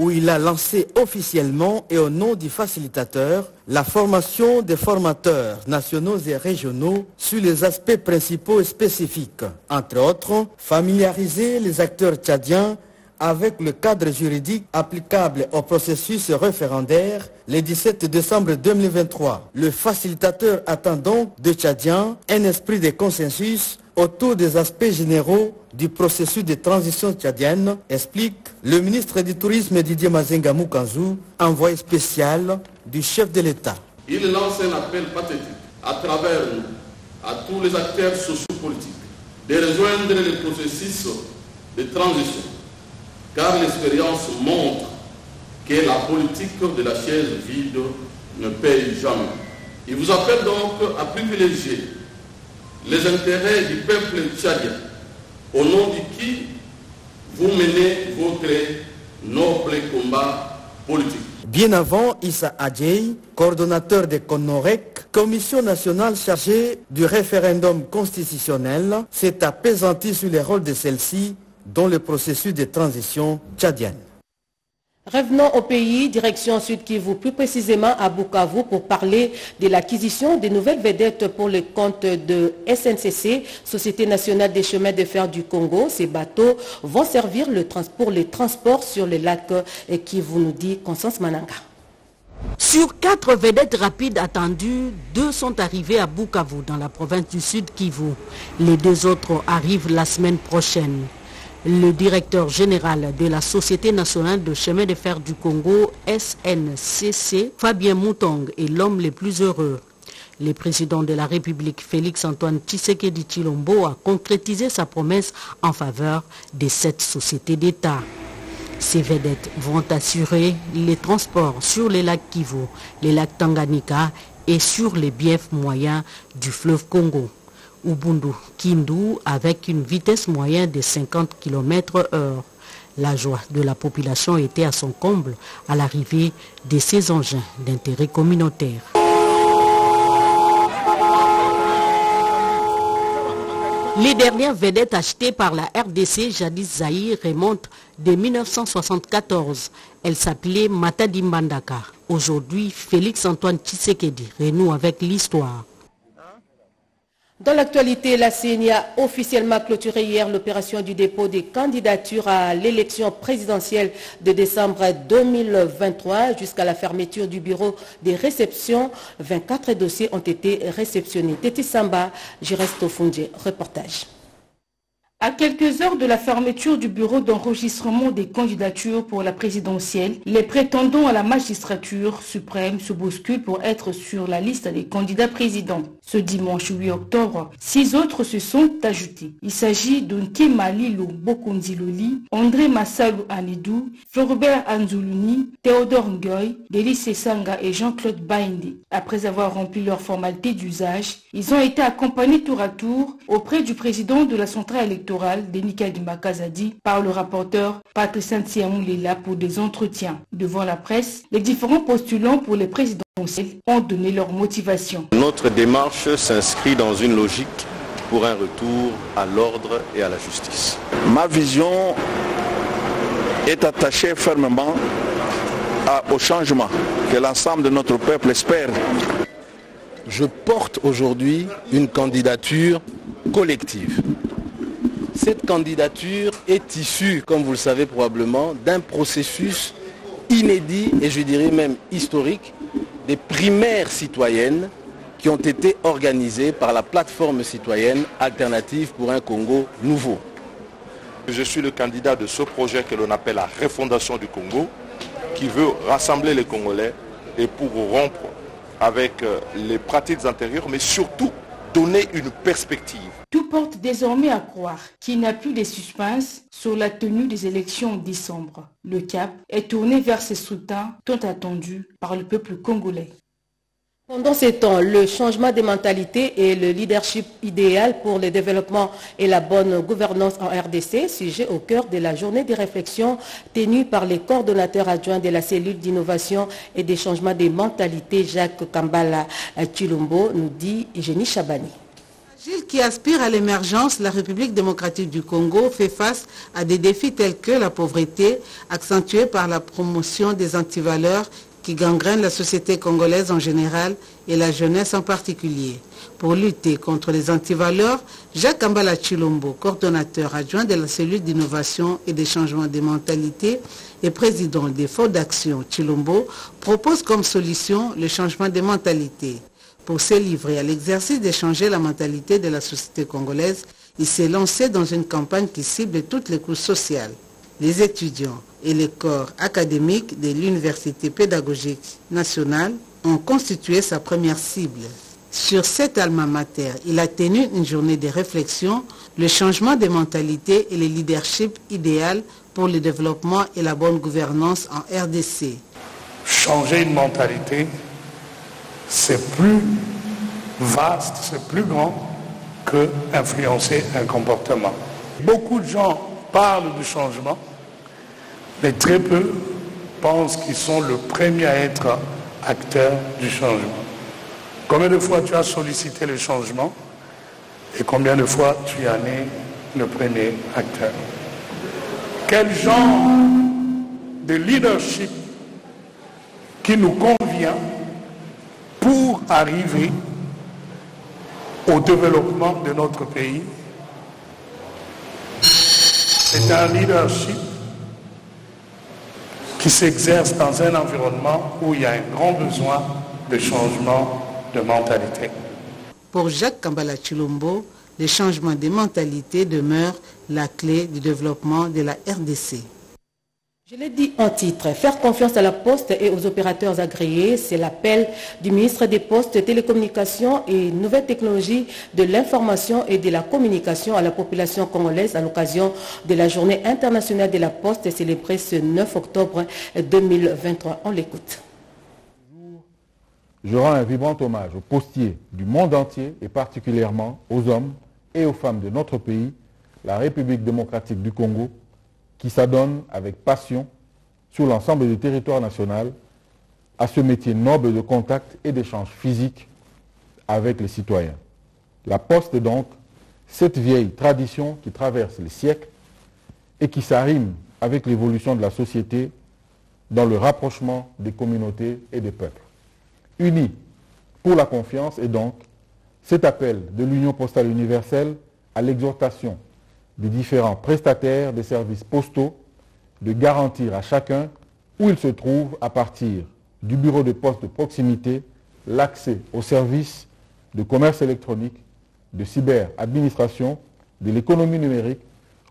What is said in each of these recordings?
où il a lancé officiellement et au nom du facilitateur la formation des formateurs nationaux et régionaux sur les aspects principaux et spécifiques. Entre autres, familiariser les acteurs tchadiens avec le cadre juridique applicable au processus référendaire le 17 décembre 2023. Le facilitateur attend donc de Tchadiens un esprit de consensus autour des aspects généraux du processus de transition tchadienne, explique le ministre du Tourisme Didier Mazenga Moukanzou, envoyé spécial du chef de l'État. Il lance un appel pathétique à travers nous, à tous les acteurs sociopolitiques, de rejoindre le processus de transition car l'expérience montre que la politique de la chaise vide ne paye jamais. Il vous appelle donc à privilégier les intérêts du peuple tchadien, au nom de qui vous menez votre noble combat politique. Bien avant Issa Adjei, coordonnateur de CONOREC, commission nationale chargée du référendum constitutionnel, s'est apaisanti sur les rôles de celle-ci dans le processus de transition tchadienne. Revenons au pays, direction Sud Kivu, plus précisément à Bukavu, pour parler de l'acquisition des nouvelles vedettes pour le compte de SNCC, Société nationale des chemins de fer du Congo. Ces bateaux vont servir pour les transports sur le lac Kivu, nous dit Constance Mananga. Sur quatre vedettes rapides attendues, deux sont arrivées à Bukavu, dans la province du Sud Kivu. Les deux autres arrivent la semaine prochaine. Le directeur général de la Société nationale de chemin de fer du Congo, SNCC, Fabien Moutong, est l'homme le plus heureux. Le président de la République, Félix-Antoine Tshisekedi Chilombo, a concrétisé sa promesse en faveur de cette société d'État. Ces vedettes vont assurer les transports sur les lacs Kivu, les lacs Tanganyika et sur les biefs moyens du fleuve Congo. Ubundu Kindu avec une vitesse moyenne de 50 km heure. La joie de la population était à son comble à l'arrivée de ces engins d'intérêt communautaire. Les dernières vedettes achetées par la RDC jadis Zahir remontent de 1974. Elle s'appelait Matadi Mbandaka. Aujourd'hui, Félix-Antoine Tshisekedi renoue avec l'histoire. Dans l'actualité, la CENI a officiellement clôturé hier l'opération du dépôt des candidatures à l'élection présidentielle de décembre 2023 jusqu'à la fermeture du bureau des réceptions. 24 dossiers ont été réceptionnés. Téti Samba, Jiresto Fundje, reportage. À quelques heures de la fermeture du bureau d'enregistrement des candidatures pour la présidentielle, les prétendants à la magistrature suprême se bousculent pour être sur la liste des candidats présidents. Ce dimanche 8 octobre, six autres se sont ajoutés. Il s'agit d'Onke Malilo Bokondiloli, André Massalou Anidou, Floribert Anzuluni, Théodore Ngoy, Delis Sanga et Jean-Claude Bainde. Après avoir rempli leurs formalités d'usage, ils ont été accompagnés tour à tour auprès du président de la centrale électorale, Denika Dimakazadi, par le rapporteur Patrice Lela pour des entretiens. Devant la presse, les différents postulants pour les présidentielles ont donné leur motivation. Notre démarche s'inscrit dans une logique pour un retour à l'ordre et à la justice. Ma vision est attachée fermement au changement que l'ensemble de notre peuple espère. Je porte aujourd'hui une candidature collective. Cette candidature est issue, comme vous le savez probablement, d'un processus inédit et je dirais même historique des primaires citoyennes qui ont été organisées par la plateforme citoyenne Alternative pour un Congo nouveau. Je suis le candidat de ce projet que l'on appelle la refondation du Congo, qui veut rassembler les Congolais et pour rompre avec euh, les pratiques antérieures, mais surtout donner une perspective. Porte désormais à croire qu'il n'y a plus de suspense sur la tenue des élections en décembre. Le cap est tourné vers ces soutiens tant attendus par le peuple congolais. Pendant ces temps, le changement des mentalités et le leadership idéal pour le développement et la bonne gouvernance en RDC, sujet au cœur de la journée des réflexions tenue par les coordonnateurs adjoints de la cellule d'innovation et des changements des mentalités, Jacques Kambala Chilombo, nous dit Eugénie Chabani. Gilles qui aspire à l'émergence, la République démocratique du Congo fait face à des défis tels que la pauvreté, accentuée par la promotion des antivaleurs qui gangrènent la société congolaise en général et la jeunesse en particulier. Pour lutter contre les antivaleurs, Jacques Ambala Chilombo, coordonnateur adjoint de la cellule d'innovation et des changements des mentalités et président des Fonds d'action Chilombo, propose comme solution le changement des mentalités. Pour se livrer à l'exercice d'échanger la mentalité de la société congolaise, il s'est lancé dans une campagne qui cible toutes les couches sociales. Les étudiants et les corps académiques de l'Université pédagogique nationale ont constitué sa première cible. Sur cet alma mater, il a tenu une journée de réflexion, le changement des mentalités et le leadership idéal pour le développement et la bonne gouvernance en RDC. Changer une mentalité, c'est plus vaste, c'est plus grand que influencer un comportement. Beaucoup de gens parlent du changement, mais très peu pensent qu'ils sont le premier à être acteurs du changement. Combien de fois tu as sollicité le changement et combien de fois tu en es le premier acteur? Quel genre de leadership qui nous convient pour arriver au développement de notre pays. C'est un leadership qui s'exerce dans un environnement où il y a un grand besoin de changement de mentalité. Pour Jacques Kambala Chilombo, le changement des mentalités demeure la clé du développement de la RDC. Je l'ai dit en titre, faire confiance à la Poste et aux opérateurs agréés, c'est l'appel du ministre des Postes, Télécommunications et Nouvelles Technologies de l'Information et de la Communication à la population congolaise à l'occasion de la Journée internationale de la Poste célébrée ce 9 octobre 2023. On l'écoute. Je rends un vibrant hommage aux postiers du monde entier et particulièrement aux hommes et aux femmes de notre pays, la République démocratique du Congo, qui s'adonne avec passion sur l'ensemble du territoire national à ce métier noble de contact et d'échange physique avec les citoyens. La poste donc, cette vieille tradition qui traverse les siècles et qui s'arrime avec l'évolution de la société dans le rapprochement des communautés et des peuples. Unis pour la confiance et donc cet appel de l'Union postale universelle à l'exhortation des différents prestataires des services postaux de garantir à chacun où il se trouve à partir du bureau de poste de proximité l'accès aux services de commerce électronique, de cyber-administration, de l'économie numérique,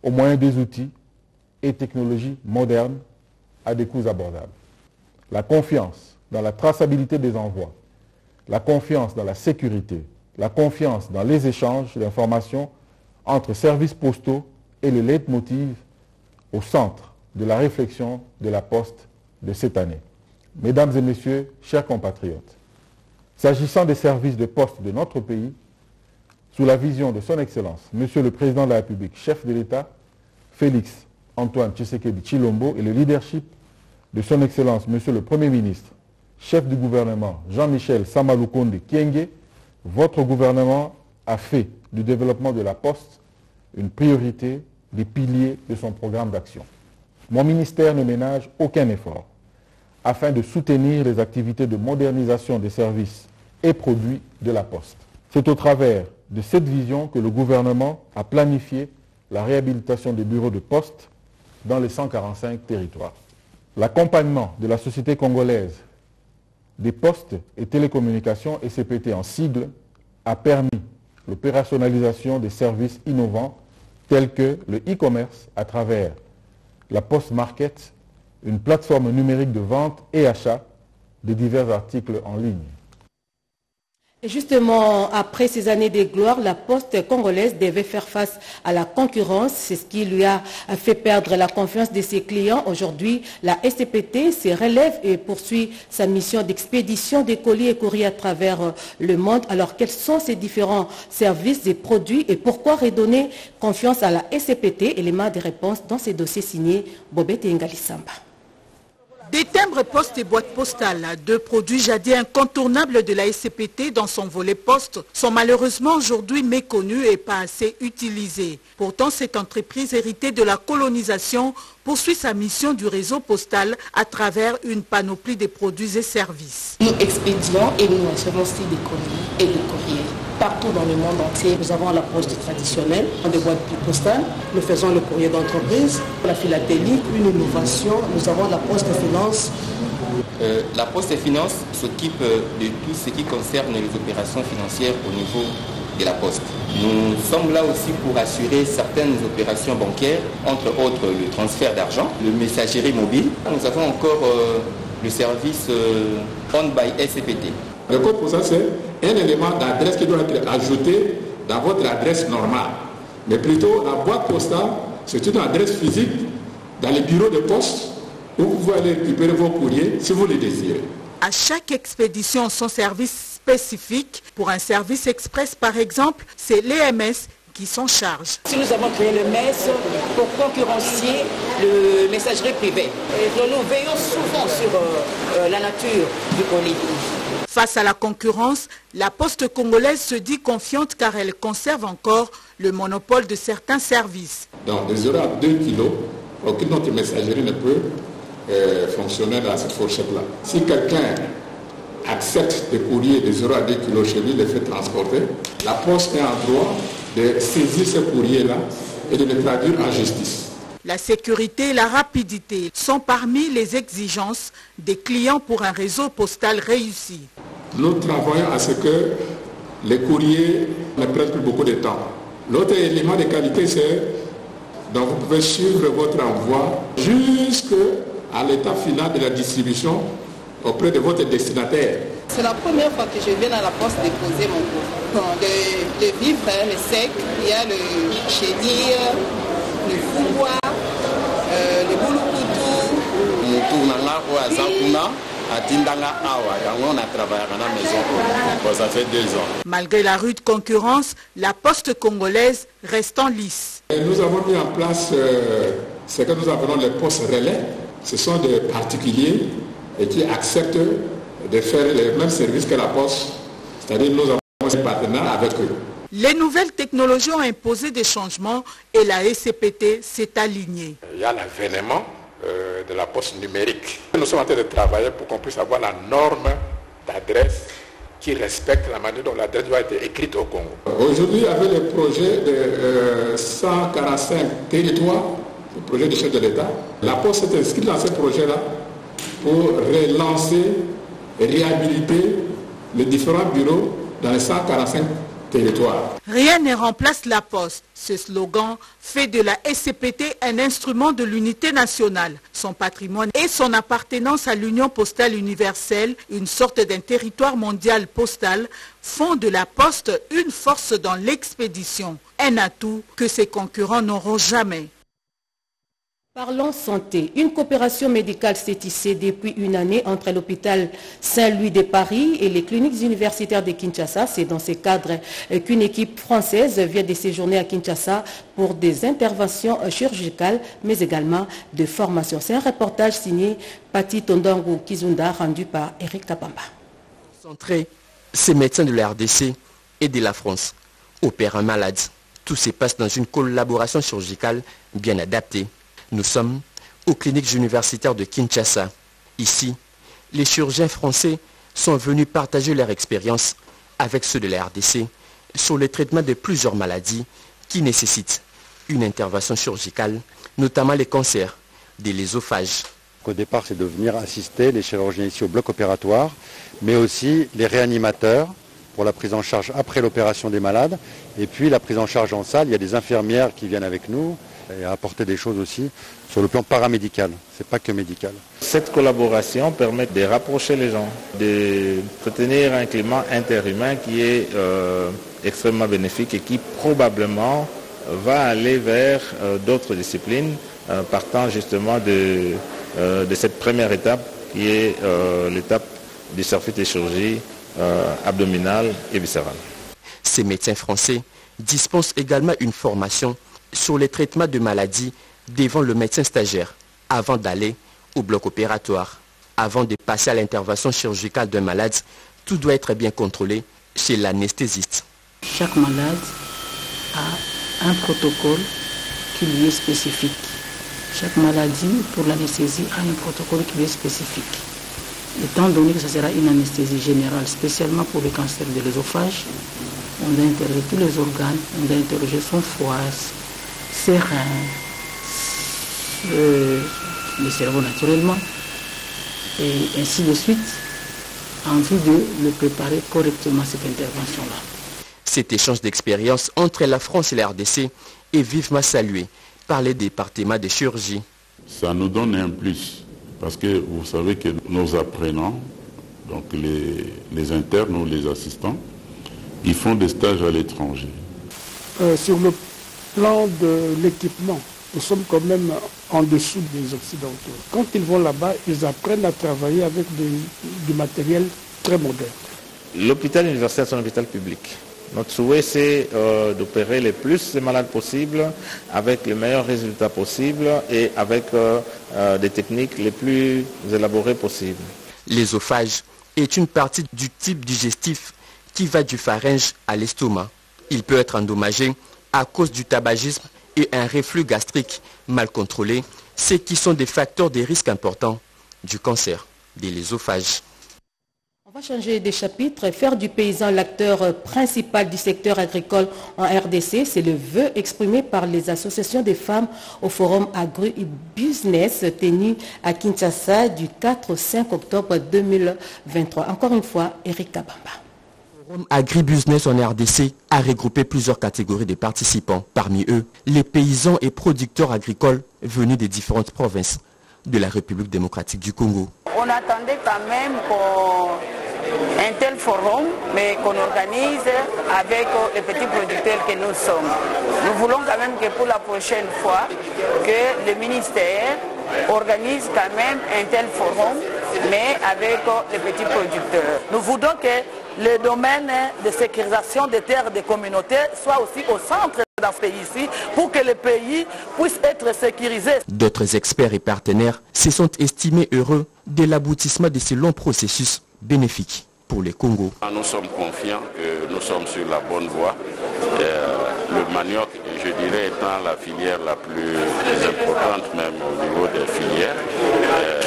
au moyen des outils et technologies modernes à des coûts abordables. La confiance dans la traçabilité des envois, la confiance dans la sécurité, la confiance dans les échanges d'informations entre services postaux et le leitmotiv au centre de la réflexion de la Poste de cette année. Mesdames et messieurs, chers compatriotes, s'agissant des services de poste de notre pays, sous la vision de son Excellence, Monsieur le Président de la République, chef de l'État, Félix Antoine Tshisekedi Chilombo et le leadership de son Excellence, Monsieur le Premier ministre, chef du gouvernement, Jean-Michel Samaloukonde Kienge, votre gouvernement a fait du développement de la Poste une priorité des piliers de son programme d'action. Mon ministère ne ménage aucun effort afin de soutenir les activités de modernisation des services et produits de la Poste. C'est au travers de cette vision que le gouvernement a planifié la réhabilitation des bureaux de poste dans les 145 territoires. L'accompagnement de la société congolaise des postes et télécommunications SCPT en sigle a permis l'opérationnalisation des services innovants tels que le e-commerce à travers la Post Market, une plateforme numérique de vente et achat de divers articles en ligne. Justement, après ces années de gloire, la poste congolaise devait faire face à la concurrence. C'est ce qui lui a fait perdre la confiance de ses clients. Aujourd'hui, la SCPT se relève et poursuit sa mission d'expédition des colis et courriers à travers euh, le monde. Alors, quels sont ces différents services et produits et pourquoi redonner confiance à la SCPT Élément de réponse dans ces dossiers signés Bobette et. Des timbres postes et boîtes postales, deux produits jadis incontournables de la SCPT dans son volet poste, sont malheureusement aujourd'hui méconnus et pas assez utilisés. Pourtant, cette entreprise héritée de la colonisation poursuit sa mission du réseau postal à travers une panoplie de produits et services. Nous expédions et nous recevons aussi des colis et des courriers partout dans le monde entier. Nous avons la poste traditionnelle, des boîtes postales. Nous faisons le courrier d'entreprise, la philatélie, une innovation. Nous avons la poste finance. Euh, la poste finance s'occupe de tout ce qui concerne les opérations financières au niveau de la poste. Nous sommes là aussi pour assurer certaines opérations bancaires, entre autres le transfert d'argent, le messagerie mobile. Nous avons encore euh, le service euh, On by SCPT. Le code postal, c'est un élément d'adresse qui doit être ajouté dans votre adresse normale. Mais plutôt, la boîte postale, c'est une adresse physique dans les bureaux de poste où vous pouvez aller récupérer vos courriers si vous les désirez. À chaque expédition, son service spécifique. Pour un service express, par exemple, c'est l'EMS qui s'en charge. Si nous avons créé le MES pour concurrencier le messagerie privée, et nous veillons souvent sur euh, euh, la nature du colis. Face à la concurrence, la poste congolaise se dit confiante car elle conserve encore le monopole de certains services. Dans des heures à 2 kilos, aucune autre messagerie ne peut euh, fonctionner dans cette fourchette-là. Si quelqu'un accepte des courriers de 0 à 2 kilos chez lui, les fait transporter, la poste est en droit de saisir ce courrier-là et de le traduire en justice. La sécurité et la rapidité sont parmi les exigences des clients pour un réseau postal réussi. Nous travaillons à ce que les courriers ne prennent plus beaucoup de temps. L'autre élément de qualité, c'est donc vous pouvez suivre votre envoi jusqu'à l'état final de la distribution auprès de votre destinataire. C'est la première fois que je viens à la poste déposer mon cours. Le, le vivre, le sec, il y a le chédir, le foubois, boulou ça fait deux ans. Malgré la rude concurrence, la poste congolaise reste en lice. Et nous avons mis en place euh, ce que nous appelons les postes relais. Ce sont des particuliers et qui acceptent de faire les mêmes services que la poste. C'est-à-dire nous avons un partenaire avec eux. Les nouvelles technologies ont imposé des changements et la SCPT s'est alignée. Il y a l'avènement euh, de la poste numérique. Nous sommes en train de travailler pour qu'on puisse avoir la norme d'adresse qui respecte la manière dont l'adresse doit être écrite au Congo. Aujourd'hui, avec le projet de 145 euh, territoires, le projet du chef de l'État, la Poste est inscrite dans ce projet-là pour relancer et réhabiliter les différents bureaux dans les 145 Rien ne remplace la poste. Ce slogan fait de la SCPT un instrument de l'unité nationale. Son patrimoine et son appartenance à l'Union postale universelle, une sorte d'un territoire mondial postal, font de la poste une force dans l'expédition. Un atout que ses concurrents n'auront jamais. Parlons santé. Une coopération médicale s'est tissée depuis une année entre l'hôpital Saint-Louis de Paris et les cliniques universitaires de Kinshasa. C'est dans ce cadre qu'une équipe française vient de séjourner à Kinshasa pour des interventions chirurgicales, mais également de formation. C'est un reportage signé Pati Tondongo Kizunda, rendu par Eric Kapamba. Centré, ces médecins de la RDC et de la France opèrent un malade. Tout se passe dans une collaboration chirurgicale bien adaptée nous sommes aux cliniques universitaires de Kinshasa. Ici, les chirurgiens français sont venus partager leur expérience avec ceux de la RDC sur le traitement de plusieurs maladies qui nécessitent une intervention chirurgicale, notamment les cancers de l'ésophages. Au départ, c'est de venir assister les chirurgiens ici au bloc opératoire, mais aussi les réanimateurs pour la prise en charge après l'opération des malades, et puis la prise en charge en salle. Il y a des infirmières qui viennent avec nous, et à apporter des choses aussi sur le plan paramédical. Ce n'est pas que médical. Cette collaboration permet de rapprocher les gens, de retenir un climat interhumain qui est euh, extrêmement bénéfique et qui probablement va aller vers euh, d'autres disciplines, euh, partant justement de, de, cette première étape qui est l'étape du circuit de chirurgie abdominale et viscérale. Ces médecins français dispensent également une formation sur les traitements de maladies devant le médecin stagiaire avant d'aller au bloc opératoire. Avant de passer à l'intervention chirurgicale d'un malade, tout doit être bien contrôlé chez l'anesthésiste. Chaque malade a un protocole qui lui est spécifique. Chaque maladie pour l'anesthésie a un protocole qui lui est spécifique. Étant donné que ce sera une anesthésie générale, spécialement pour le cancer de l'œsophage, on doit interroger tous les organes, on doit interroger son foie, reins, le cerveau naturellement, et ainsi de suite, en vue de le préparer correctement cette intervention-là. Cet échange d'expérience entre la France et la RDC est vivement salué par les départements de chirurgie. Ça nous donne un plus, parce que vous savez que nos apprenants, donc les, les internes ou les assistants, ils font des stages à l'étranger. Euh, sur le plan de l'équipement, nous sommes quand même en dessous des Occidentaux. Quand ils vont là-bas, ils apprennent à travailler avec du matériel très moderne. L'hôpital universitaire, c'est un hôpital public. Notre souhait, c'est euh, d'opérer le plus de malades possible, avec les meilleurs résultats possibles et avec euh, euh, des techniques les plus élaborées possibles. L'ésophage est une partie du type digestif qui va du pharynge à l'estomac. Il peut être endommagé à cause du tabagisme et un reflux gastrique mal contrôlé, ce qui sont des facteurs de risque importants du cancer de l'ésophage. On va changer de chapitre. Faire du paysan l'acteur principal du secteur agricole en RDC, c'est le vœu exprimé par les associations des femmes au forum Agri-Business tenu à Kinshasa du 4 au 5 octobre 2023. Encore une fois, Eric Kabamba. Agribusiness en RDC a regroupé plusieurs catégories de participants. Parmi eux, les paysans et producteurs agricoles venus des différentes provinces de la République démocratique du Congo. On attendait quand même un tel forum, mais qu'on organise avec les petits producteurs que nous sommes. Nous voulons quand même que pour la prochaine fois, que le ministère organise quand même un tel forum, mais avec les petits producteurs. Nous voudons que le domaine de sécurisation des terres des communautés soit aussi au centre dans ce pays-ci pour que le pays puisse être sécurisé. D'autres experts et partenaires se sont estimés heureux de l'aboutissement de ce long processus bénéfique pour les Congo. Nous sommes confiants que nous sommes sur la bonne voie. Euh, le manioc, je dirais, étant la filière la plus importante même au niveau des filières. Euh,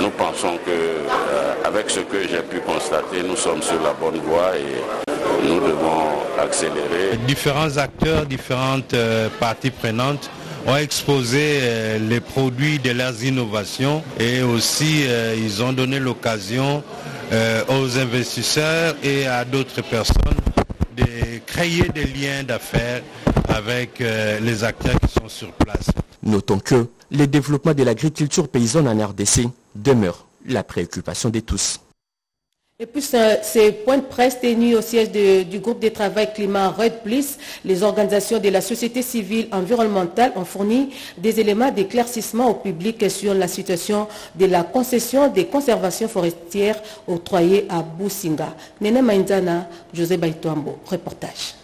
nous pensons qu'avec ce que j'ai pu constater, nous sommes sur la bonne voie et nous devons accélérer. Différents acteurs, différentes euh, parties prenantes ont exposé euh, les produits de leurs innovations et aussi euh, ils ont donné l'occasion aux investisseurs et à d'autres personnes de créer des liens d'affaires avec les acteurs qui sont sur place. Notons que le développement de l'agriculture paysanne en RDC demeure la préoccupation de tous. Et puis ces points de presse tenus au siège du groupe de travail climat Red Plus, les organisations de la société civile environnementale ont fourni des éléments d'éclaircissement au public sur la situation de la concession des conservations forestières octroyées à Boussinga. Nene Maïnzana, José Baïtoambo, reportage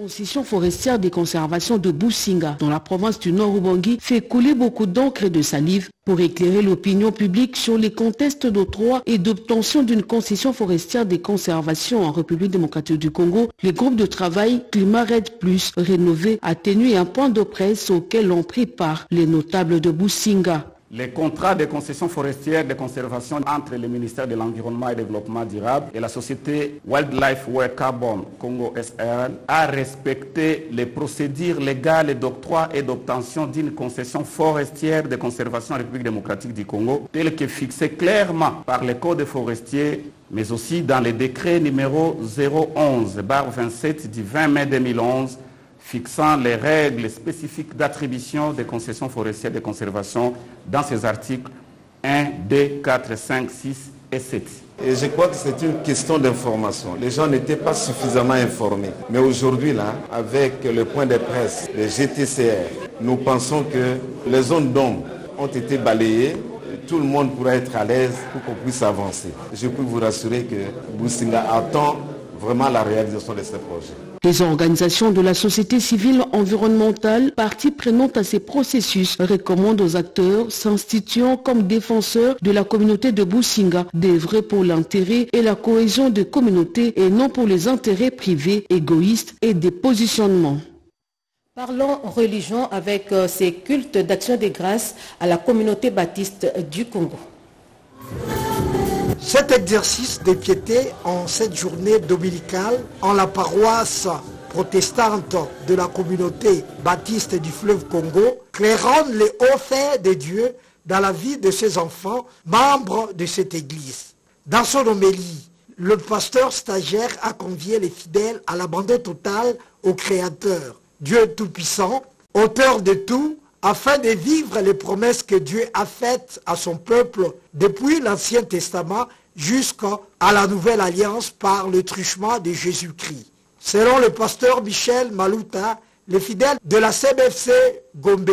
concession forestière des conservations de Boussinga, dans la province du Nord Ubangi, fait couler beaucoup d'encre et de salive pour éclairer l'opinion publique sur les contestes d'octroi et d'obtention d'une concession forestière des conservations en République démocratique du Congo. Le groupe de travail Climat Red Plus rénové a un point de presse auquel ont pris les notables de Boussinga. Les contrats de concession forestière de conservation entre le ministère de l'Environnement et Développement durable et la société Wildlife Way Carbon Congo SRL a respecté les procédures légales d'octroi et d'obtention d'une concession forestière de conservation en République démocratique du Congo, telle que fixée clairement par le Code forestier, mais aussi dans le décret numéro 011-27 du 20 mai 2011 fixant les règles spécifiques d'attribution des concessions forestières de conservation dans ces articles 1, 2, 4, 5, 6 et 7. Et je crois que c'est une question d'information. Les gens n'étaient pas suffisamment informés. Mais aujourd'hui, là, avec le point de presse, le GTCR, nous pensons que les zones d'ombre ont été balayées. Tout le monde pourra être à l'aise pour qu'on puisse avancer. Je peux vous rassurer que Boussinga attend vraiment la réalisation de ce projet. Les organisations de la société civile environnementale, partie prenante à ces processus, recommandent aux acteurs s'instituant comme défenseurs de la communauté de Boussinga d'œuvrer pour l'intérêt et la cohésion des communautés et non pour les intérêts privés, égoïstes et des positionnements. Parlons religion avec euh, ces cultes d'action des grâces à la communauté baptiste du Congo. Cet exercice de piété en cette journée dominicale en la paroisse protestante de la communauté baptiste du fleuve Congo clairant les hauts faits de Dieu dans la vie de ses enfants, membres de cette église. Dans son homélie, le pasteur stagiaire a convié les fidèles à l'abandon total au Créateur, Dieu Tout-Puissant, auteur de tout, afin de vivre les promesses que Dieu a faites à son peuple depuis l'Ancien Testament jusqu'à la Nouvelle Alliance par le truchement de Jésus-Christ. Selon le pasteur Michel Malouta, les fidèles de la CBFC Gombe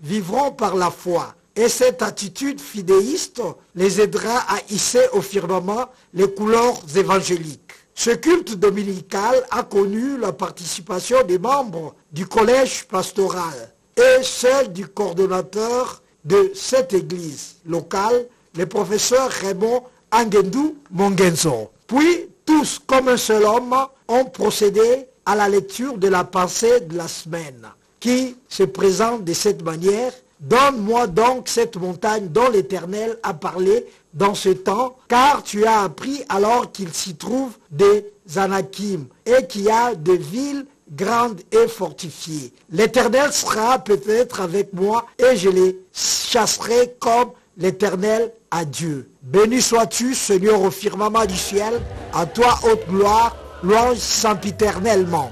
vivront par la foi. Et cette attitude fidéiste les aidera à hisser au firmament les couleurs évangéliques. Ce culte dominical a connu la participation des membres du collège pastoral et celle du coordonnateur de cette église locale, le professeur Raymond Angendou Mongenzo. Puis, tous comme un seul homme, ont procédé à la lecture de la pensée de la semaine, qui se présente de cette manière. Donne-moi donc cette montagne dont l'Éternel a parlé dans ce temps, car tu as appris alors qu'il s'y trouve des Anakim et qu'il y a des villes grandes et fortifiées. L'Éternel sera peut-être avec moi et je les chasserai comme l'Éternel à Dieu. Béni sois-tu, Seigneur, au firmament du ciel, à toi haute gloire, louange sempiternellement.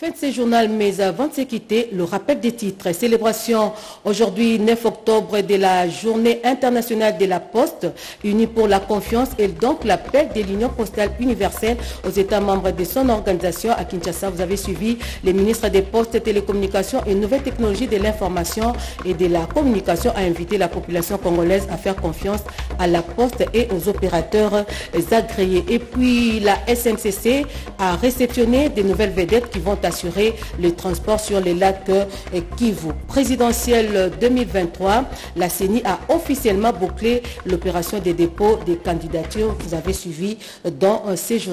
Fin de ce journal, mais avant de se quitter, le rappel des titres. Célébration aujourd'hui 9 octobre de la journée internationale de la Poste, unie pour la confiance et donc l'appel de l'Union postale universelle aux États membres de son organisation à Kinshasa. Vous avez suivi les ministres des Postes, Télécommunications et Nouvelles Technologies de l'Information et de la Communication à inviter la population congolaise à faire confiance à la Poste et aux opérateurs agréés. Et puis la SNCC a réceptionné des nouvelles vedettes qui vont assurer le transport sur les lacs Kivu. Présidentielle 2023, la CENI a officiellement bouclé l'opération des dépôts des candidatures. Vous avez suivi dans ces journaux.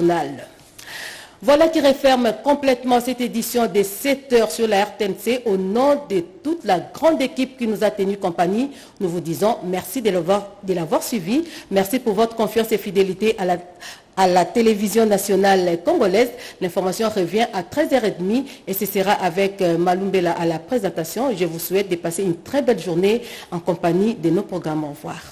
Voilà qui referme complètement cette édition de 7 heures sur la RTNC. Au nom de toute la grande équipe qui nous a tenu compagnie, nous vous disons merci de l'avoir suivi. Merci pour votre confiance et fidélité à la, à la télévision nationale congolaise. L'information revient à 13h30 et ce sera avec Malumbela à la présentation. Je vous souhaite de passer une très belle journée en compagnie de nos programmes. Au revoir.